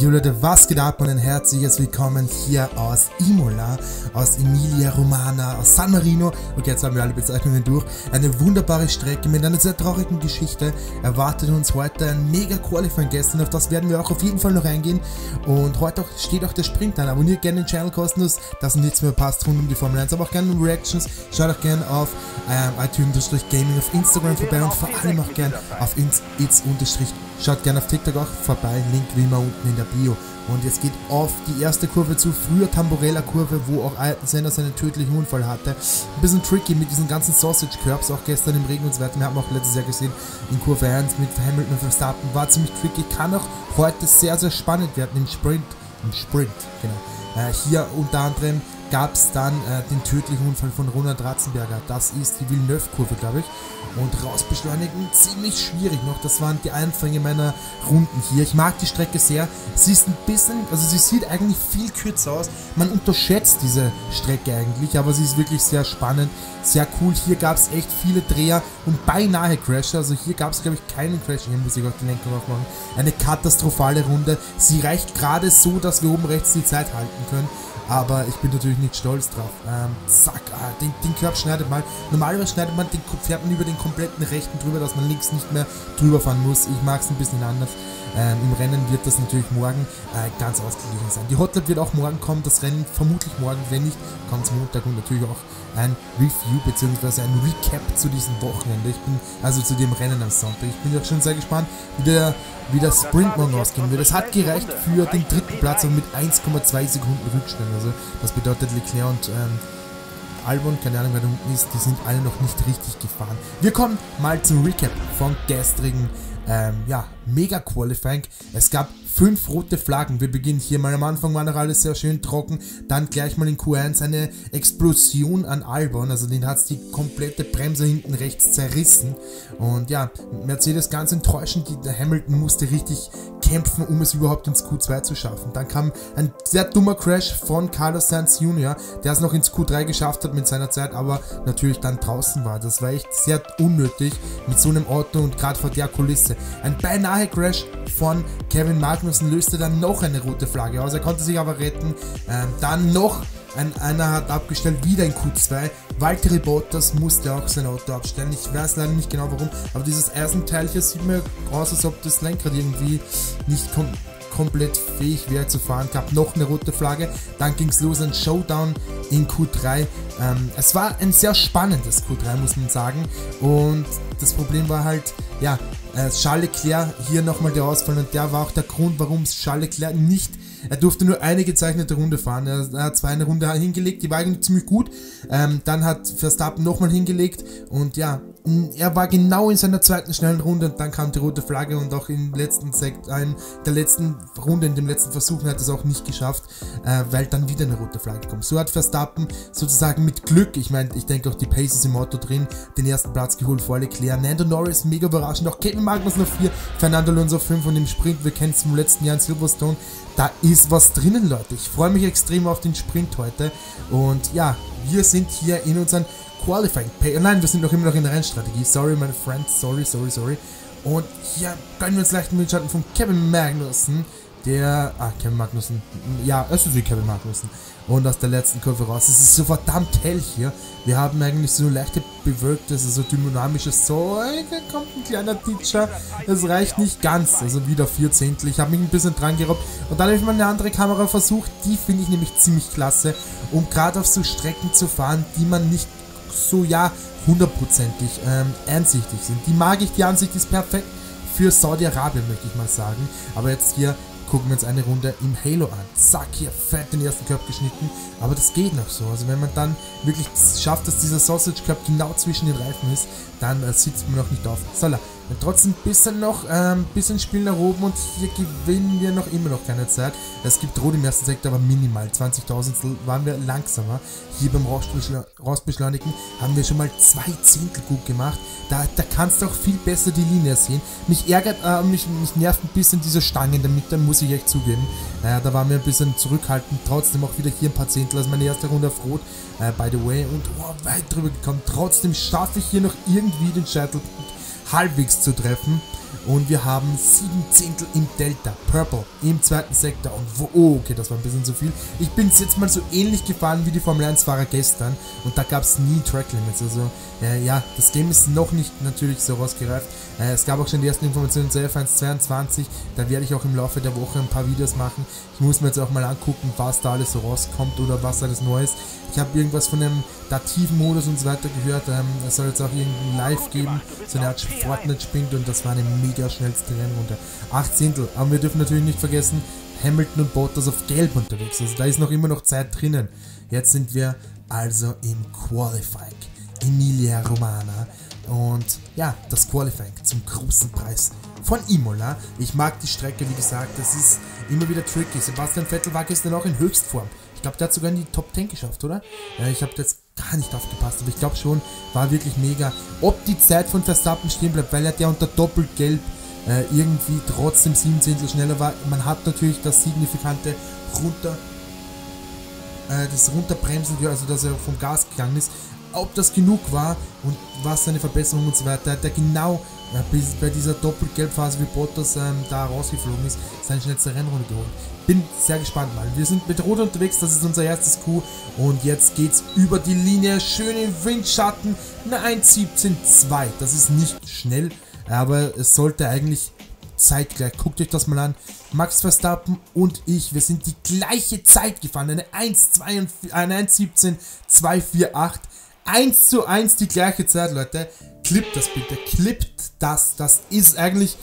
Jo Leute, was geht ab und ein herzliches Willkommen hier aus Imola, aus Emilia Romana, aus San Marino. Okay, jetzt haben wir alle Bezeichnungen durch. Eine wunderbare Strecke mit einer sehr traurigen Geschichte. Erwartet uns heute ein mega Qualifying gestern, auf das werden wir auch auf jeden Fall noch eingehen. Und heute auch, steht auch der Sprint an. Abonniert gerne den Channel kostenlos, dass nichts mehr passt rund um die Formel 1, aber auch gerne Reactions. Schaut auch gerne auf ähm, iTunes-Gaming auf Instagram vorbei und vor allem auch gerne auf its-. Schaut gerne auf TikTok auch vorbei, Link wie immer unten in der Bio. Und jetzt geht auf die erste Kurve zu, früher Tamborella-Kurve, wo auch Senna seinen tödlichen Unfall hatte. Ein bisschen tricky mit diesen ganzen Sausage-Curbs, auch gestern im Regen und so weiter. Wir haben auch letztes Jahr gesehen, in Kurve 1 mit Hamilton und Verstappen, war ziemlich tricky. Kann auch heute sehr, sehr spannend werden im Sprint. Im Sprint, genau. Äh, hier unter anderem gab es dann äh, den tödlichen Unfall von Ronald Ratzenberger. Das ist die Villeneuve-Kurve, glaube ich. Und rausbeschleunigen ziemlich schwierig noch. Das waren die Anfänge meiner Runden hier. Ich mag die Strecke sehr. Sie ist ein bisschen, also sie sieht eigentlich viel kürzer aus. Man unterschätzt diese Strecke eigentlich, aber sie ist wirklich sehr spannend, sehr cool. Hier gab es echt viele Dreher und beinahe Crasher. Also hier gab es, glaube ich, keinen Crash. Hier muss ich auch die Lenkung aufmachen. Eine katastrophale Runde. Sie reicht gerade so, dass wir oben rechts die Zeit halten können aber ich bin natürlich nicht stolz drauf. Ähm, zack, ah, den, den Körper schneidet man. Normalerweise schneidet man den, fährt man über den kompletten rechten drüber, dass man links nicht mehr drüber fahren muss. Ich mag es ein bisschen anders. Ähm, Im Rennen wird das natürlich morgen äh, ganz ausgeglichen sein. Die Hotlap wird auch morgen kommen, das Rennen vermutlich morgen, wenn nicht, es Montag und natürlich auch ein Review bzw. ein Recap zu diesem Wochenende. Ich bin also zu dem Rennen am Sonntag. Ich bin auch schon sehr gespannt, wie der, wie der Sprint morgen ausgehen wird. Es hat gereicht für den dritten Platz, aber mit 1,2 Sekunden Rückstand. Also das bedeutet Leclerc und ähm, Albon, keine Ahnung wer da unten ist, die sind alle noch nicht richtig gefahren. Wir kommen mal zum Recap vom gestrigen ähm, ja, mega Qualifying. Es gab fünf rote Flaggen. Wir beginnen hier mal am Anfang, war noch alles sehr schön trocken. Dann gleich mal in Q1 eine Explosion an Albon. Also den hat es die komplette Bremse hinten rechts zerrissen. Und ja, Mercedes ganz enttäuschend. Der Hamilton musste richtig kämpfen, um es überhaupt ins Q2 zu schaffen. Dann kam ein sehr dummer Crash von Carlos Sainz Jr., der es noch ins Q3 geschafft hat mit seiner Zeit, aber natürlich dann draußen war. Das war echt sehr unnötig mit so einem Auto und gerade vor der Kulisse. Ein beinahe Crash von Kevin Magnussen löste dann noch eine rote Flagge aus. Er konnte sich aber retten. Ähm, dann noch ein, einer hat abgestellt, wieder in Q2. Valtteri Bottas musste auch sein Auto abstellen. Ich weiß leider nicht genau warum, aber dieses Eisenteil hier sieht mir aus, als ob das Lenkrad irgendwie nicht kom komplett fähig wäre zu fahren. Gab noch eine rote Flagge. Dann ging es los, ein Showdown in Q3. Ähm, es war ein sehr spannendes Q3, muss man sagen. Und das Problem war halt, ja, äh, Charles Leclerc hier nochmal der Ausfall und der war auch der Grund, warum Charles Leclerc nicht er durfte nur eine gezeichnete Runde fahren. Er, er hat zwar eine Runde hingelegt, die war eigentlich ziemlich gut. Ähm, dann hat Verstappen nochmal hingelegt und ja, er war genau in seiner zweiten schnellen Runde und dann kam die rote Flagge und auch in letzten Sekt, in der letzten Runde, in dem letzten Versuch hat er es auch nicht geschafft, äh, weil dann wieder eine rote Flagge kommt. So hat Verstappen sozusagen mit Glück, ich meine, ich denke auch die Pace ist im Auto drin, den ersten Platz geholt vor Leclerc. Nando Norris mega überraschend, auch Kevin Magnus noch 4, Fernando Alonso 5 und im Sprint, wir kennen es vom letzten Jahr in Silverstone, da ist was drinnen, Leute. Ich freue mich extrem auf den Sprint heute und ja, wir sind hier in unseren Qualifying Pay. Nein, wir sind noch immer noch in der Rennstrategie. Sorry, meine Friends. Sorry, sorry, sorry. Und hier können wir uns leicht mit Schatten von Kevin Magnussen. Der. Ah, Kevin Magnussen. Ja, es ist wie Kevin Magnussen. Und aus der letzten Kurve raus. Es ist so verdammt hell hier. Wir haben eigentlich so leichte bewölktes, also dynamisches Zeug. Da kommt ein kleiner Teacher. Es reicht nicht ganz. Also wieder vier Zehntel. Ich habe mich ein bisschen dran gerobbt. Und dann habe ich mal eine andere Kamera versucht. Die finde ich nämlich ziemlich klasse. Um gerade auf so Strecken zu fahren, die man nicht so, ja, hundertprozentig ähm, einsichtig sind. Die mag ich, die Ansicht ist perfekt für Saudi-Arabien, möchte ich mal sagen. Aber jetzt hier gucken wir uns eine Runde im Halo an. Zack, hier fett den ersten Körper geschnitten. Aber das geht noch so. Also wenn man dann wirklich schafft, dass dieser Sausage Cup genau zwischen den Reifen ist, dann äh, sitzt man noch nicht auf. Soll und trotzdem ein bisschen noch, ähm, bisschen Spiel nach oben und hier gewinnen wir noch immer noch keine Zeit. Es gibt rot im ersten Sektor, aber minimal. 20.000 waren wir langsamer. Hier beim Rausbeschleunigen haben wir schon mal zwei Zehntel gut gemacht. Da, da kannst du auch viel besser die Linie sehen. Mich ärgert, äh, mich, mich nervt ein bisschen diese Stange in der Mitte, muss ich echt zugeben. Naja, da waren wir ein bisschen zurückhaltend. Trotzdem auch wieder hier ein paar Zehntel. Also meine erste Runde auf Rot, äh, by the way. Und oh, weit drüber gekommen. Trotzdem schaffe ich hier noch irgendwie den Scheitelpunkt halbwegs zu treffen. Und wir haben sieben Zehntel im Delta, Purple im zweiten Sektor und wo, oh, okay, das war ein bisschen zu viel. Ich bin jetzt mal so ähnlich gefahren wie die Formel 1 Fahrer gestern und da gab es nie Track Limits, also äh, ja, das Game ist noch nicht natürlich so rausgereift. Äh, es gab auch schon die ersten Informationen zu F1 22, da werde ich auch im Laufe der Woche ein paar Videos machen. Ich muss mir jetzt auch mal angucken, was da alles so rauskommt oder was alles Neues. Ich habe irgendwas von dem dativen Modus und so weiter gehört. Ähm, es soll jetzt auch irgendein Live geben, so eine Art Fortnite-Spind und das war eine mega schnellste Rennrunde. Acht Zehntel, aber wir dürfen natürlich nicht vergessen, Hamilton und Bottas auf Gelb unterwegs. Also da ist noch immer noch Zeit drinnen. Jetzt sind wir also im Qualifying. Emilia Romana. Und ja, das Qualifying zum großen Preis von Imola. Ich mag die Strecke, wie gesagt, das ist immer wieder tricky. Sebastian Vettel war gestern auch in Höchstform glaube, der hat sogar in die Top 10 geschafft, oder? Ja, ich habe jetzt gar nicht aufgepasst, aber ich glaube schon, war wirklich mega. Ob die Zeit von Verstappen stehen bleibt, weil er der unter Doppelgelb äh, irgendwie trotzdem 7 Zehntel schneller war. Man hat natürlich das signifikante runter äh, das runterbremsen, also dass er vom Gas gegangen ist. Ob das genug war und was seine Verbesserung und so weiter, hat er genau äh, bei dieser Doppelgelbphase wie Bottas ähm, da rausgeflogen ist, seine schnellste Rennrunde geholt bin sehr gespannt mal. Wir sind mit Rot unterwegs, das ist unser erstes Coup. Und jetzt geht's über die Linie, schön im Windschatten, eine 1.17.2. Das ist nicht schnell, aber es sollte eigentlich zeitgleich. Guckt euch das mal an. Max Verstappen und ich, wir sind die gleiche Zeit gefahren. Eine 1.17.248. 1 zu 1 die gleiche Zeit, Leute. Klippt das bitte. Klippt das. Das ist eigentlich.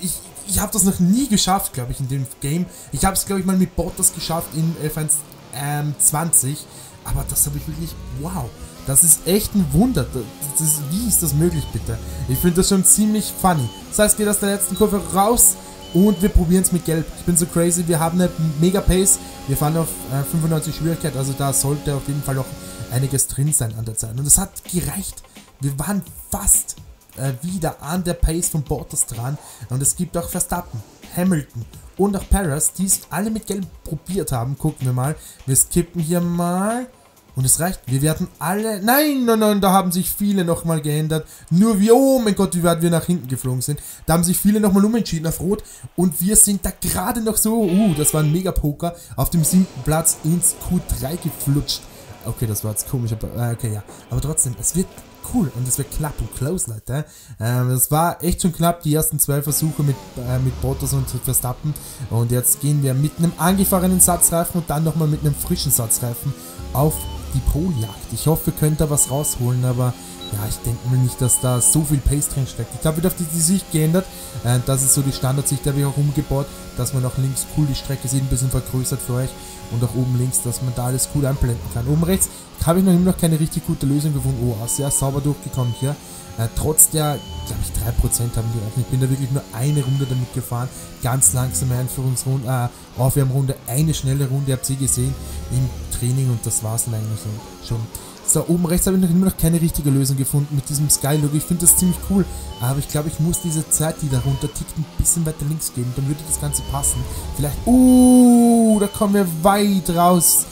Ich, ich habe das noch nie geschafft, glaube ich, in dem Game. Ich habe es, glaube ich, mal mit Bottas geschafft in F1 ähm, 20. Aber das habe ich wirklich, wow, das ist echt ein Wunder. Das ist, wie ist das möglich, bitte? Ich finde das schon ziemlich funny. Das heißt, geht aus der letzten Kurve raus und wir probieren es mit Gelb. Ich bin so crazy, wir haben eine Mega Pace. Wir fahren auf äh, 95 Schwierigkeit, also da sollte auf jeden Fall noch einiges drin sein an der Zeit. Und es hat gereicht. Wir waren fast äh, wieder an der Pace von Bottas dran. Und es gibt auch Verstappen, Hamilton und auch Paris, die es alle mit Gelb probiert haben. Gucken wir mal. Wir skippen hier mal. Und es reicht. Wir werden alle. Nein, nein, nein, da haben sich viele nochmal geändert. Nur wir. Oh mein Gott, wie weit wir nach hinten geflogen sind. Da haben sich viele nochmal umentschieden auf Rot. Und wir sind da gerade noch so. Uh, das war ein Mega-Poker. Auf dem siebten Platz ins Q3 geflutscht. Okay, das war jetzt komisch, aber äh, okay, ja. Aber trotzdem, es wird cool und es wird knapp und close, Leute. Ähm, es war echt schon knapp, die ersten zwei Versuche mit, äh, mit Bottas und Verstappen. Und jetzt gehen wir mit einem angefahrenen Satzreifen und dann nochmal mit einem frischen Satzreifen auf die Poljagd. Ich hoffe, wir können da was rausholen, aber ja, ich denke mir nicht, dass da so viel Pace drin steckt. Ich habe wieder auf die, Sicht geändert. Äh, das ist so die Standardsicht, da habe ich auch umgebaut, dass man auch links cool die Strecke sieht, ein bisschen vergrößert für euch. Und auch oben links, dass man da alles cool einblenden kann. Oben rechts habe ich noch immer noch keine richtig gute Lösung gefunden. Oh, sehr sauber durchgekommen hier. Äh, trotz der, glaube ich, 3% haben die Reifen. Ich bin da wirklich nur eine Runde damit gefahren. Ganz langsame Einführungsrunde, äh, Aufwärmrunde, eine schnelle Runde, habt ihr gesehen, im Training und das war es dann eigentlich schon. So, oben rechts habe ich noch immer noch keine richtige Lösung gefunden mit diesem Sky-Logo. Ich finde das ziemlich cool, aber ich glaube, ich muss diese Zeit, die da runter tickt, ein bisschen weiter links geben. Dann würde das Ganze passen. Vielleicht, uh, da kommen wir weit raus.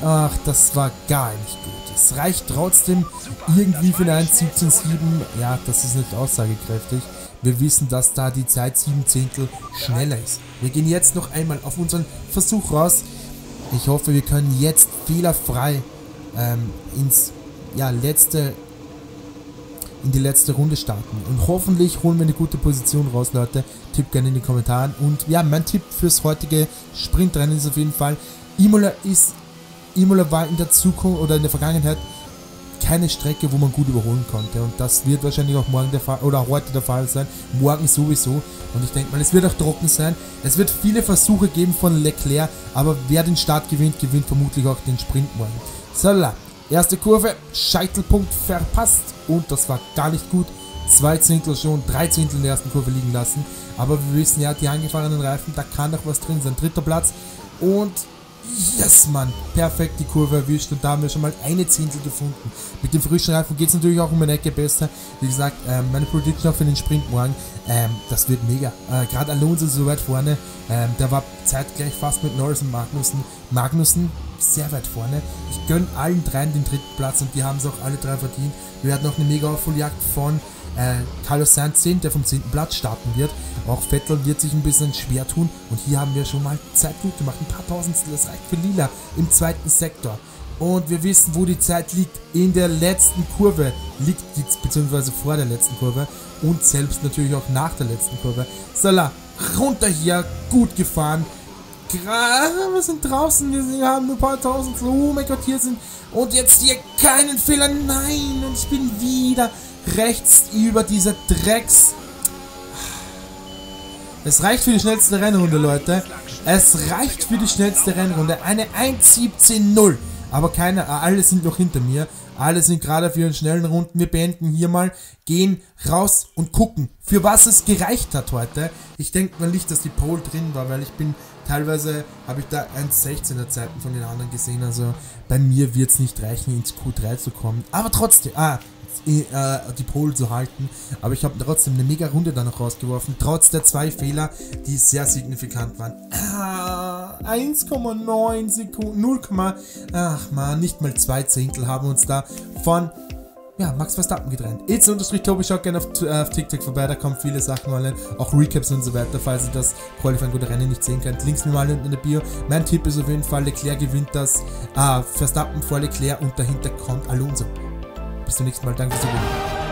Ach, das war gar nicht gut. Es reicht trotzdem irgendwie für eine 1.17.7. Ja, das ist nicht aussagekräftig. Wir wissen, dass da die Zeit 7 Zehntel schneller ist. Wir gehen jetzt noch einmal auf unseren Versuch raus. Ich hoffe, wir können jetzt fehlerfrei ähm, ins ja, letzte in die letzte Runde starten. Und hoffentlich holen wir eine gute Position raus, Leute. Tipp gerne in die Kommentare. Und ja, mein Tipp fürs heutige Sprintrennen ist auf jeden Fall, Imola ist, Imola war in der Zukunft oder in der Vergangenheit keine Strecke, wo man gut überholen konnte. Und das wird wahrscheinlich auch morgen der Fall oder heute der Fall sein. Morgen sowieso. Und ich denke mal, es wird auch trocken sein. Es wird viele Versuche geben von Leclerc, aber wer den Start gewinnt, gewinnt vermutlich auch den Sprint morgen. So, erste Kurve, Scheitelpunkt verpasst und das war gar nicht gut. Zwei Zehntel schon, drei Zehntel in der ersten Kurve liegen lassen. Aber wir wissen ja, die angefahrenen Reifen, da kann noch was drin sein. Dritter Platz und Yes, Mann. Perfekt die Kurve erwischt und da haben wir schon mal eine Zehntel gefunden. Mit dem frischen Reifen geht es natürlich auch um eine Ecke besser. Wie gesagt, ähm, meine Prediction für den Sprint morgen, ähm, das wird mega. Äh, Gerade Alonso so weit vorne, ähm, der war zeitgleich fast mit Norris und Magnussen. Magnussen sehr weit vorne. Ich gönne allen dreien den dritten Platz und die haben es auch alle drei verdient. Wir hatten noch eine mega Aufholjagd von äh, Carlos Sainz 10, der vom 10. Platz starten wird. Auch Vettel wird sich ein bisschen schwer tun. Und hier haben wir schon mal Zeit gut gemacht. Ein paar Tausendstel, das reicht für Lila im zweiten Sektor. Und wir wissen, wo die Zeit liegt. In der letzten Kurve liegt die, beziehungsweise vor der letzten Kurve. Und selbst natürlich auch nach der letzten Kurve. Salah, runter hier, gut gefahren. Wir sind draußen, wir haben ein paar tausend. Oh mein Gott, hier sind. Und jetzt hier keinen Fehler. Nein, und ich bin wieder rechts über diese Drecks. Es reicht für die schnellste Rennrunde, Leute. Es reicht für die schnellste Rennrunde. Eine 1.17.0. Aber keine, alle sind noch hinter mir. Alle sind gerade für einen schnellen Runden. Wir beenden hier mal, gehen raus und gucken, für was es gereicht hat heute. Ich denke mal nicht, dass die Pole drin war, weil ich bin teilweise, habe ich da 1,16er Zeiten von den anderen gesehen. Also bei mir wird es nicht reichen, ins Q3 zu kommen. Aber trotzdem, ah, äh, die Pole zu halten. Aber ich habe trotzdem eine mega Runde da noch rausgeworfen, trotz der zwei Fehler, die sehr signifikant waren. Ah, 1,9 Sekunden, 0, ach man, nicht mal zwei Zehntel haben uns da von ja, Max Verstappen getrennt. It's unterstrich Tobi, schaut gerne auf, äh, auf, TikTok vorbei, da kommen viele Sachen online, auch Recaps und so weiter, falls ihr das Qualifying gute Rennen nicht sehen könnt. Links mir mal unten in der Bio. Mein Tipp ist auf jeden Fall, Leclerc gewinnt das, äh, Verstappen vor Leclerc und dahinter kommt Alonso. Bis zum nächsten Mal. Danke fürs Zuhören.